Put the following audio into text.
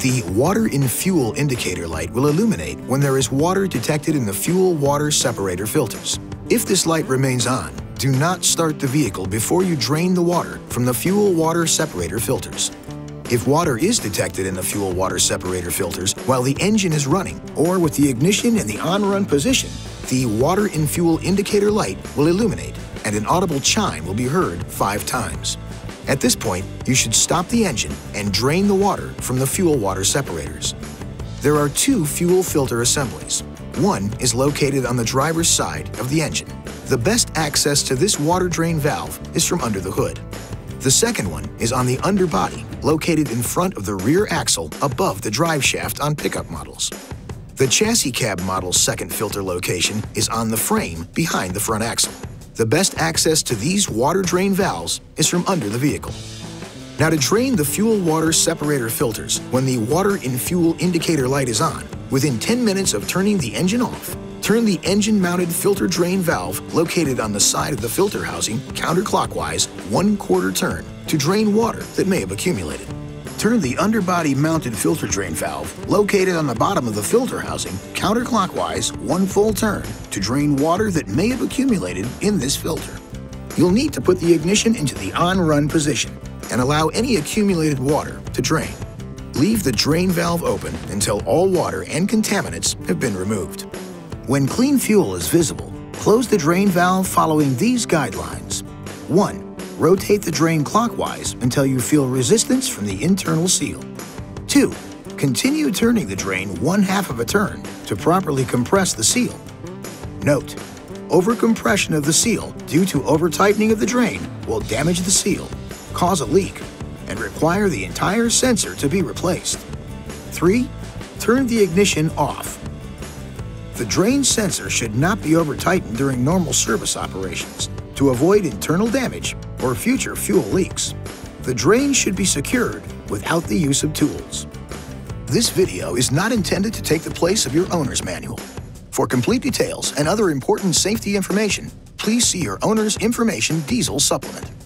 The water in fuel indicator light will illuminate when there is water detected in the fuel-water separator filters. If this light remains on, do not start the vehicle before you drain the water from the fuel-water separator filters. If water is detected in the fuel-water separator filters while the engine is running or with the ignition in the on-run position, the water in fuel indicator light will illuminate and an audible chime will be heard five times. At this point, you should stop the engine and drain the water from the fuel-water separators. There are two fuel filter assemblies. One is located on the driver's side of the engine. The best access to this water drain valve is from under the hood. The second one is on the underbody, located in front of the rear axle above the drive shaft on pickup models. The chassis cab model's second filter location is on the frame behind the front axle. The best access to these water drain valves is from under the vehicle. Now to drain the fuel-water separator filters when the water in fuel indicator light is on, within 10 minutes of turning the engine off, turn the engine-mounted filter drain valve located on the side of the filter housing counterclockwise one quarter turn to drain water that may have accumulated. Turn the underbody mounted filter drain valve located on the bottom of the filter housing counterclockwise one full turn to drain water that may have accumulated in this filter. You'll need to put the ignition into the on-run position and allow any accumulated water to drain. Leave the drain valve open until all water and contaminants have been removed. When clean fuel is visible, close the drain valve following these guidelines. 1. Rotate the drain clockwise until you feel resistance from the internal seal. 2. Continue turning the drain one half of a turn to properly compress the seal. Note, overcompression of the seal due to over-tightening of the drain will damage the seal cause a leak, and require the entire sensor to be replaced. 3. Turn the ignition off. The drain sensor should not be over-tightened during normal service operations to avoid internal damage or future fuel leaks. The drain should be secured without the use of tools. This video is not intended to take the place of your owner's manual. For complete details and other important safety information, please see your owner's information diesel supplement.